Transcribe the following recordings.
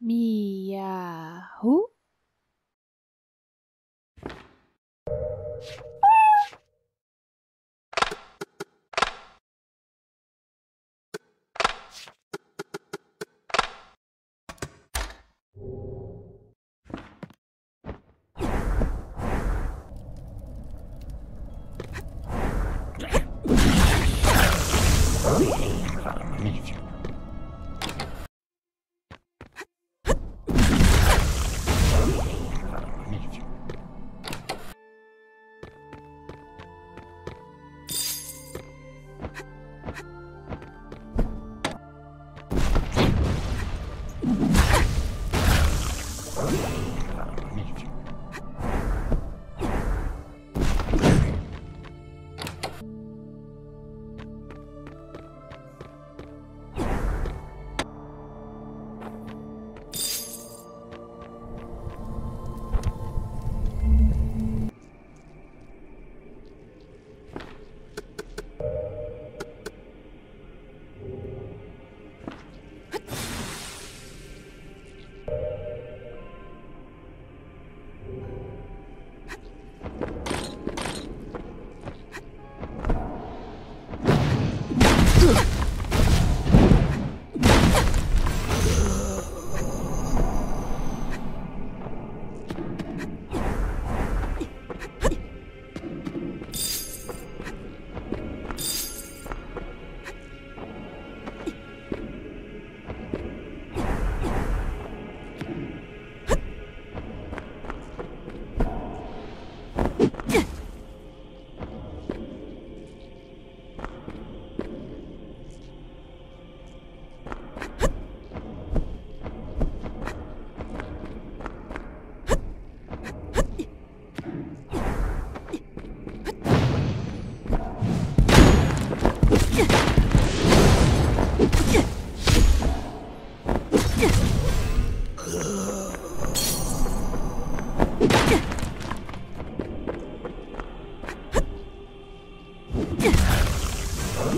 米呀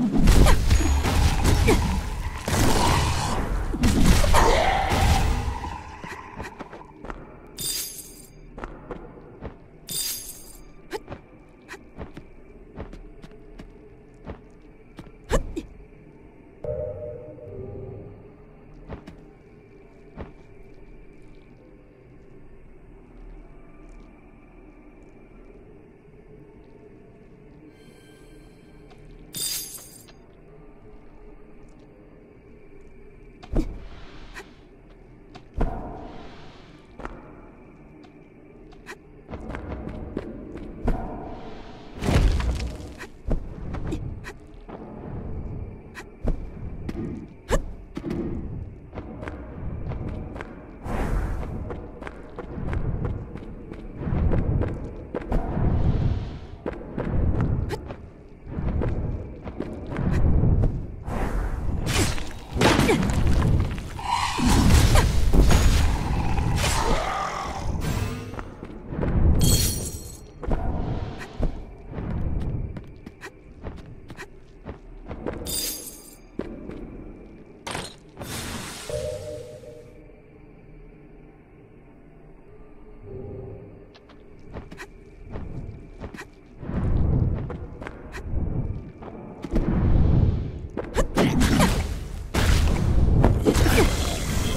you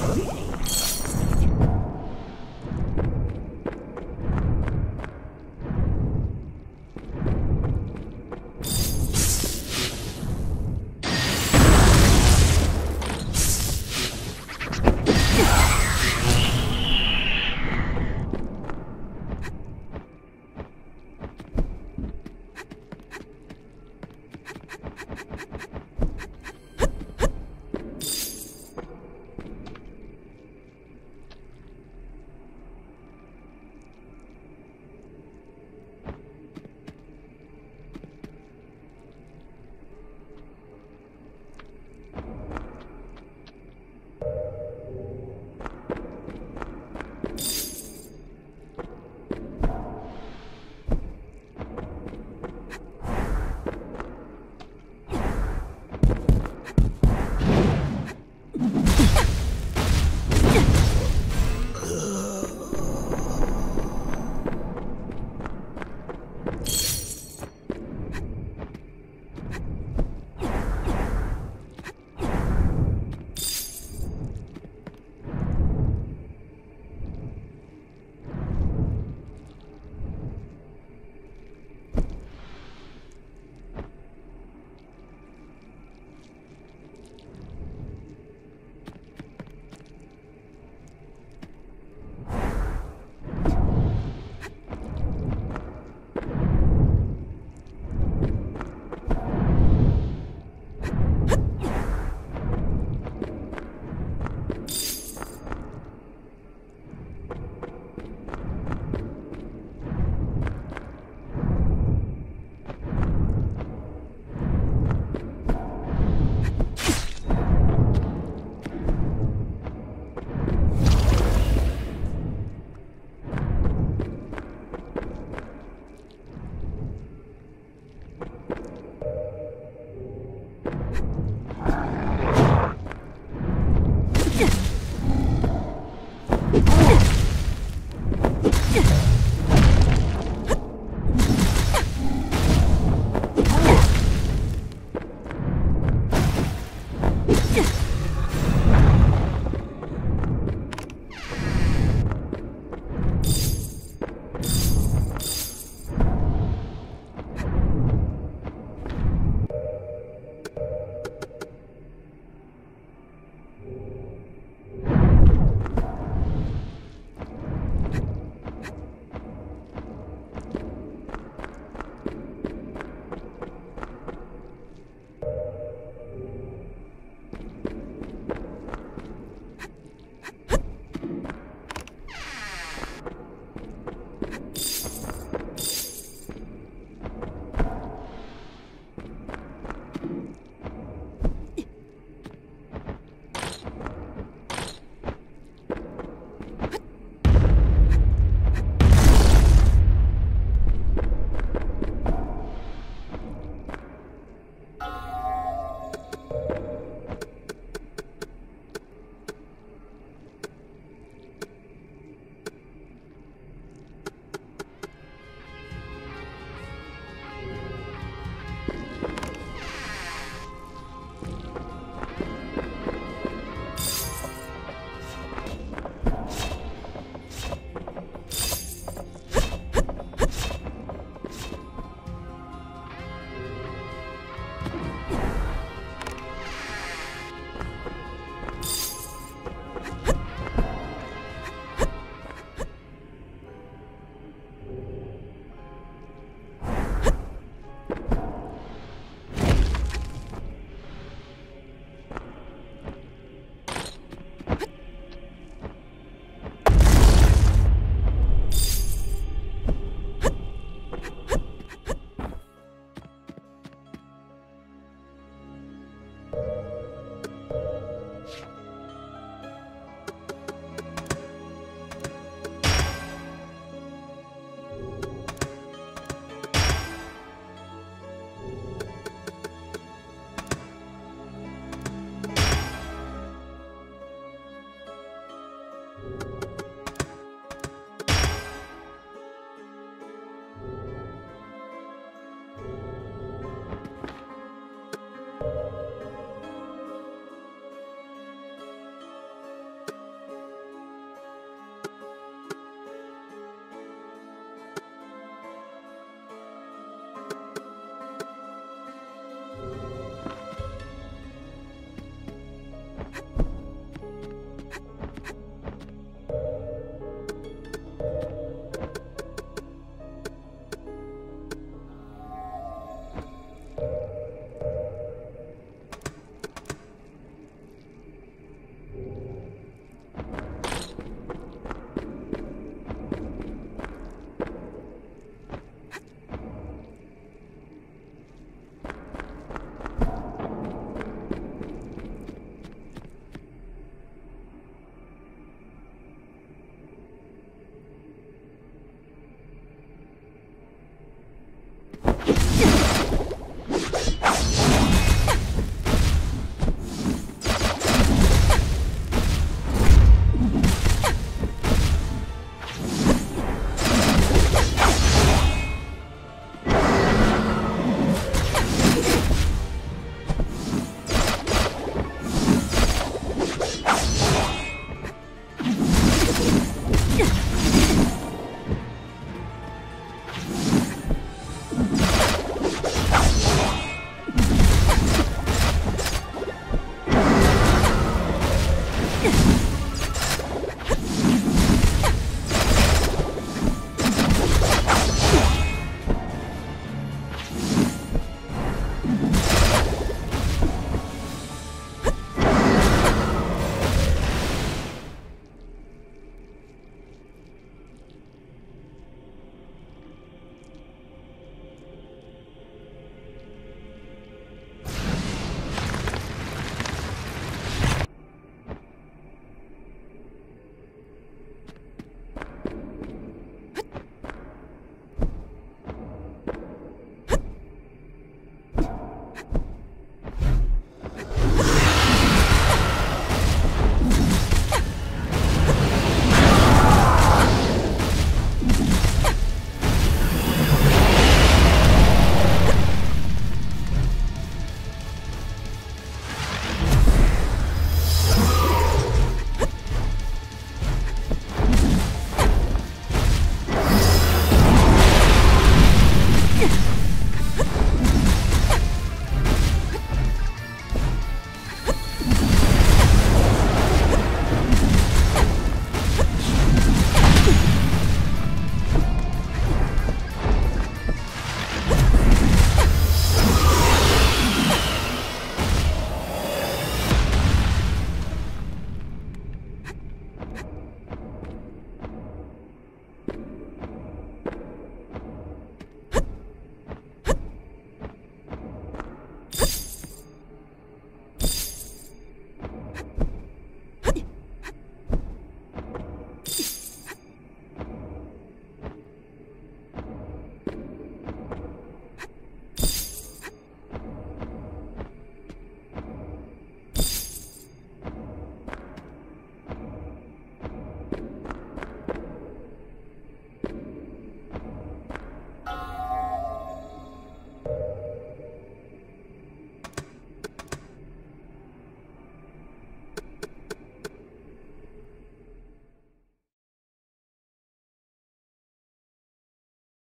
Huh?